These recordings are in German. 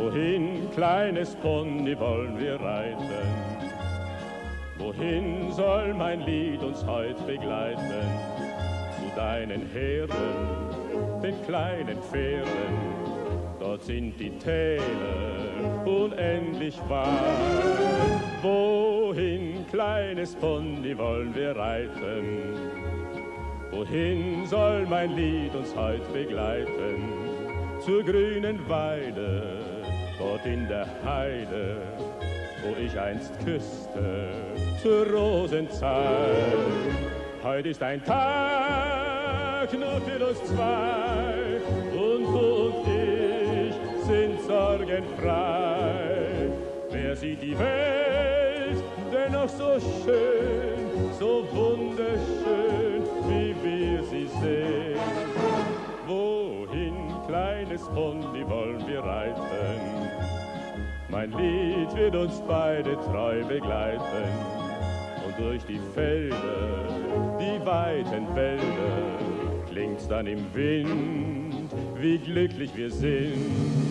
Wohin, kleines Pony, wollen wir reiten? Wohin soll mein Lied uns heut begleiten? Zu deinen Herden, den kleinen Pferden, dort sind die Täler unendlich weit. Wohin, kleines Pony, wollen wir reiten? Wohin soll mein Lied uns heut begleiten? Zur grünen Weide, dort in der Heide, wo ich einst küsste, zur Rosenzeit. Heut ist ein Tag nur für uns zwei, und du und ich sind sorgenfrei. Wer sieht die Welt dennoch so schön, so wunderschön, wie wir sie sehen? Wohin, kleines Pony, wollen wir reiten? Mein Lied wird uns beide treu begleiten und durch die Felder, die weiten Wälder, klingt's dann im Wind, wie glücklich wir sind.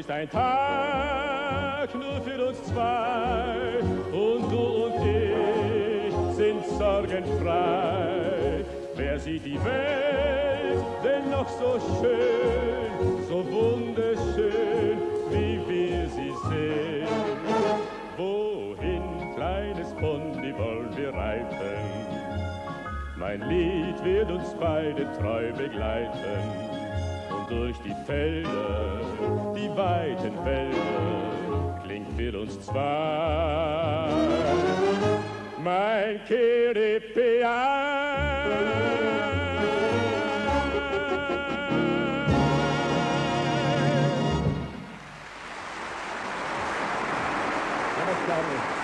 Ist ein Tag nur für uns zwei und du und ich sind sorgenfrei. Wer sieht die Welt denn noch so schön, so wunderschön, wie wir sie sehen? Wohin, kleines Pony, wollen wir reiten? Mein Lied wird uns beide treu begleiten durch die Felder, die weiten Felder, klingt für uns zwar mein Kiripian. Thank you.